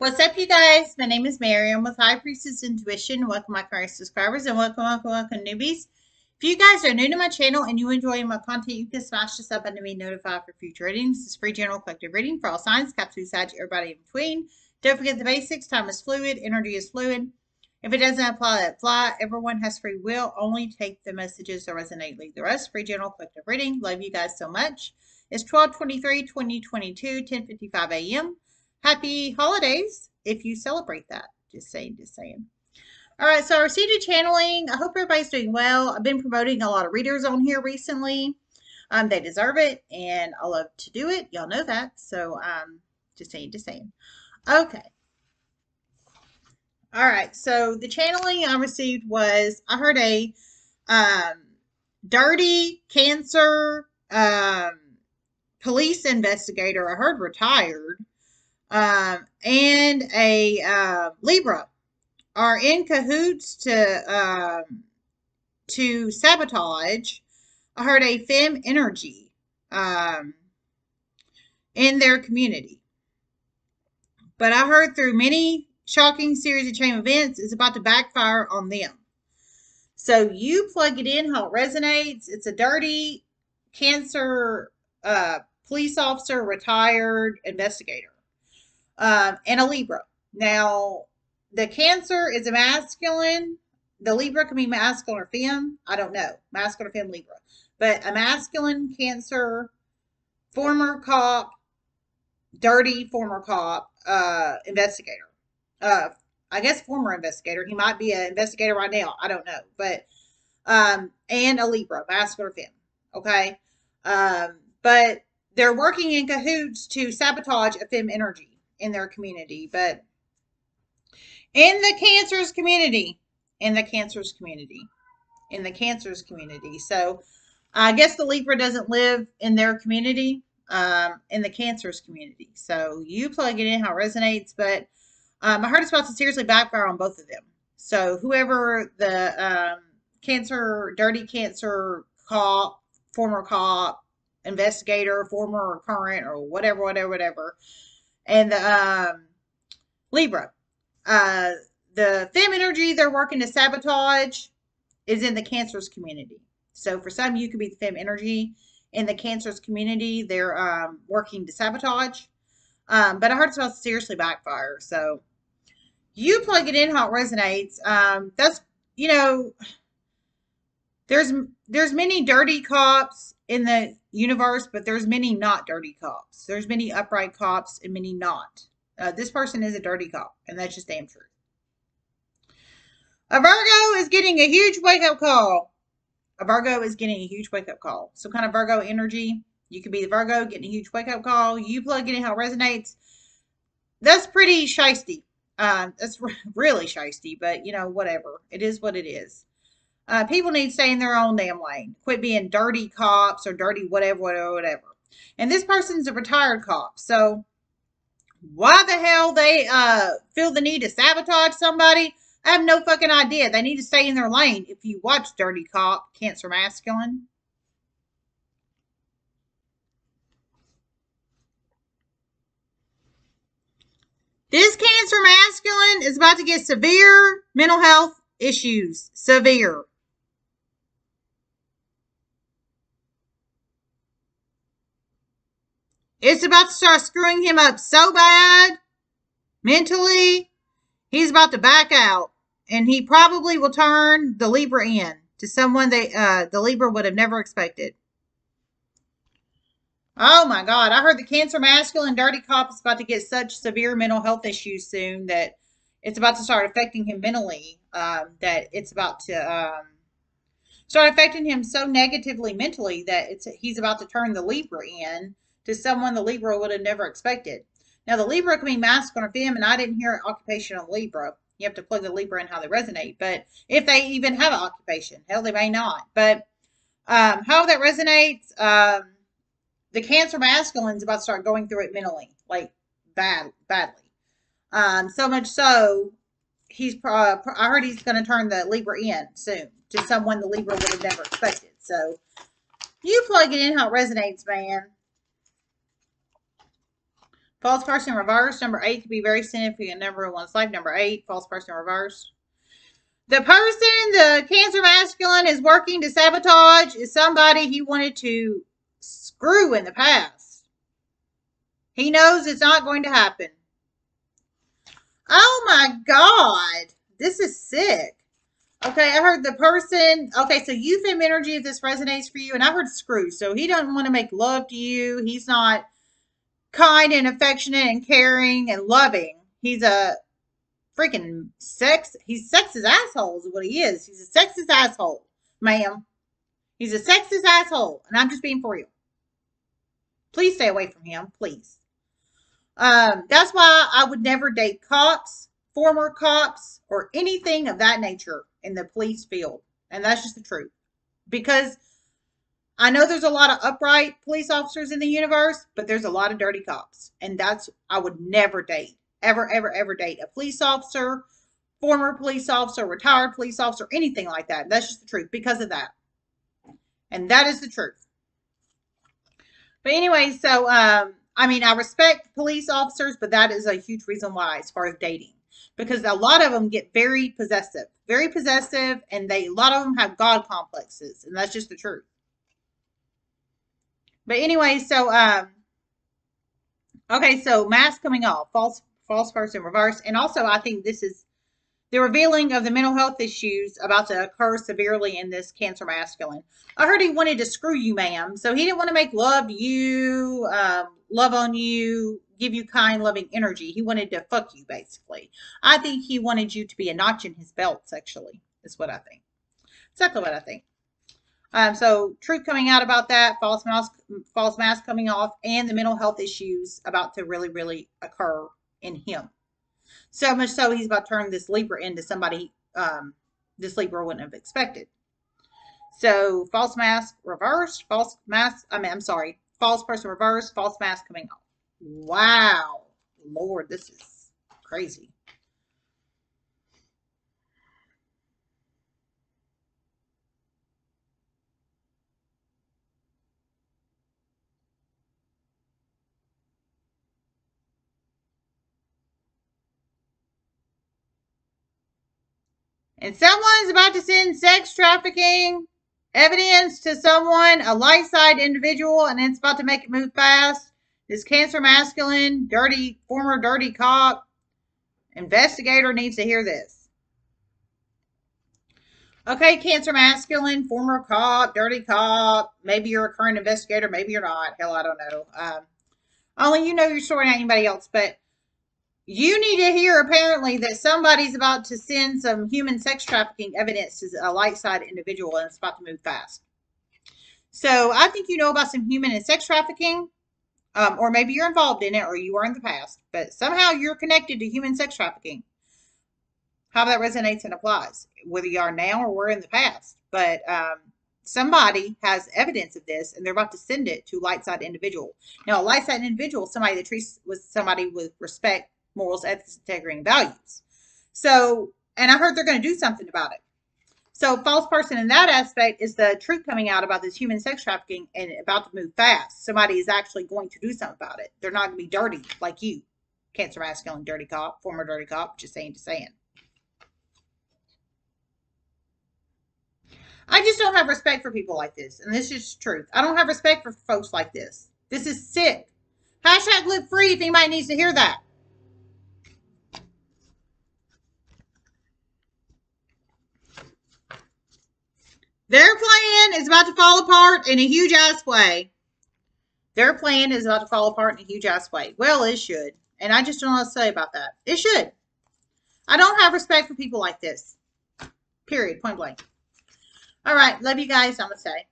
What's up, you guys? My name is Mary. I'm with High Priestess Intuition. Welcome, my current subscribers, and welcome, welcome, welcome, newbies. If you guys are new to my channel and you enjoy my content, you can smash this up button to be notified for future readings. This is free general collective reading for all signs, Capricorn, Sag, everybody in between. Don't forget the basics. Time is fluid. Energy is fluid. If it doesn't apply, let fly. Everyone has free will. Only take the messages that resonate. Leave the rest. Free general collective reading. Love you guys so much. It's 1223 2022 1055 a.m. Happy holidays if you celebrate that. Just saying, just saying. All right, so received a channeling. I hope everybody's doing well. I've been promoting a lot of readers on here recently. Um, they deserve it, and I love to do it. Y'all know that. So, um, just saying, just saying. Okay. All right. So the channeling I received was I heard a um, dirty cancer um, police investigator. I heard retired um, and a uh, Libra are in cahoots to um, to sabotage. I heard a fem energy um, in their community, but I heard through many shocking series of chain events is about to backfire on them. So you plug it in how it resonates. It's a dirty cancer uh, police officer, retired investigator um, and a Libra. Now, the Cancer is a masculine. The Libra can be masculine or fem. I don't know. Masculine or fem Libra. But a masculine Cancer, former cop, dirty former cop, uh, investigator. Uh, I guess former investigator. He might be an investigator right now. I don't know. But, um, and a Libra, masculine or fem. Okay. Um, but they're working in cahoots to sabotage a fem energy in their community. But in the cancers community, in the cancers community, in the cancers community. So I guess the Libra doesn't live in their community, um, in the cancers community. So you plug it in how it resonates. But um, I heard it's about to seriously backfire on both of them. So whoever the um, cancer, dirty cancer cop, former cop, investigator, former or current, or whatever, whatever, whatever, and the um, Libra. Uh, the fem energy they're working to sabotage is in the cancers community. So for some, you could be the fem energy in the cancers community. They're um, working to sabotage. Um, but I heard it's about seriously backfire. So you plug it in how it resonates. Um, that's you know, there's there's many dirty cops in the universe, but there's many not dirty cops. There's many upright cops and many not. Uh, this person is a dirty cop, and that's just damn true. A Virgo is getting a huge wake up call. A Virgo is getting a huge wake up call. So, kind of Virgo energy. You could be the Virgo getting a huge wake up call. You plug in how it resonates. That's pretty shisty. Uh, that's really shisty, but you know, whatever. It is what it is. Uh, people need to stay in their own damn lane. Quit being dirty cops or dirty whatever, whatever, whatever. And this person's a retired cop. So why the hell they uh, feel the need to sabotage somebody? I have no fucking idea. They need to stay in their lane. If you watch Dirty Cop, Cancer Masculine. This Cancer Masculine is about to get severe mental health issues. Severe. It's about to start screwing him up so bad mentally, he's about to back out. And he probably will turn the Libra in to someone they uh, the Libra would have never expected. Oh my God. I heard the Cancer Masculine Dirty Cop is about to get such severe mental health issues soon that it's about to start affecting him mentally. Um, that it's about to um, start affecting him so negatively mentally that it's he's about to turn the Libra in to someone the Libra would have never expected. Now, the Libra can be masculine or feminine. I didn't hear occupation on Libra. You have to plug the Libra in how they resonate. But if they even have an occupation, hell, they may not. But um, how that resonates, um, the Cancer masculine is about to start going through it mentally, like bad, badly. Um, so much so, he's. Uh, I heard he's going to turn the Libra in soon to someone the Libra would have never expected. So you plug it in how it resonates, man. False person reverse. Number eight could be very significant number in one's life. Number eight, false person reverse. The person the Cancer masculine is working to sabotage is somebody he wanted to screw in the past. He knows it's not going to happen. Oh my God. This is sick. Okay, I heard the person. Okay, so you fem energy, if this resonates for you, and I heard screw. So he doesn't want to make love to you. He's not kind and affectionate and caring and loving. He's a freaking sex. He's sexist asshole is what he is. He's a sexist asshole, ma'am. He's a sexist asshole, and I'm just being for you. Please stay away from him, please. Um, that's why I would never date cops, former cops, or anything of that nature in the police field. And that's just the truth. Because I know there's a lot of upright police officers in the universe, but there's a lot of dirty cops. And that's, I would never date, ever, ever, ever date a police officer, former police officer, retired police officer, anything like that. That's just the truth because of that. And that is the truth. But anyway, so, um, I mean, I respect police officers, but that is a huge reason why, as far as dating because a lot of them get very possessive, very possessive, and they a lot of them have God complexes, and that's just the truth. But anyway, so um, okay, so mask coming off, false false person reverse, and also I think this is the revealing of the mental health issues about to occur severely in this Cancer masculine. I heard he wanted to screw you, ma'am. So he didn't want to make love to you, um, love on you, give you kind, loving energy. He wanted to fuck you, basically. I think he wanted you to be a notch in his belt, sexually, is what I think. Exactly what I think. Um, so truth coming out about that, false mask, false mask coming off, and the mental health issues about to really, really occur in him. So much so he's about to turn this Libra into somebody um, this Libra wouldn't have expected. So false mask reversed, false mask, I mean, I'm sorry, false person reversed, false mask coming off. Wow. Lord, this is crazy. And someone's about to send sex trafficking evidence to someone, a light side individual, and it's about to make it move fast. This cancer masculine, dirty, former dirty cop investigator needs to hear this. Okay, cancer masculine, former cop, dirty cop. Maybe you're a current investigator, maybe you're not. Hell, I don't know. Um, only you know your story, not anybody else. But you need to hear apparently that somebody's about to send some human sex trafficking evidence to a light side individual and it's about to move fast. So I think you know about some human and sex trafficking um, or maybe you're involved in it or you were in the past, but somehow you're connected to human sex trafficking. How that resonates and applies, whether you are now or were in the past. But um, somebody has evidence of this and they're about to send it to light side individual. Now, a light side individual, somebody that treats with somebody with respect, morals, ethics, integrity, and values. So, and I heard they're going to do something about it. So false person in that aspect is the truth coming out about this human sex trafficking and about to move fast. Somebody is actually going to do something about it. They're not going to be dirty like you. Cancer masculine, dirty cop, former dirty cop, just saying to saying. I just don't have respect for people like this. And this is truth. I don't have respect for folks like this. This is sick. Hashtag live free if anybody needs to hear that. Their plan is about to fall apart in a huge ass way. Their plan is about to fall apart in a huge ass way. Well, it should. And I just don't know what to say about that. It should. I don't have respect for people like this. Period. Point blank. All right. Love you guys. I'm going to say.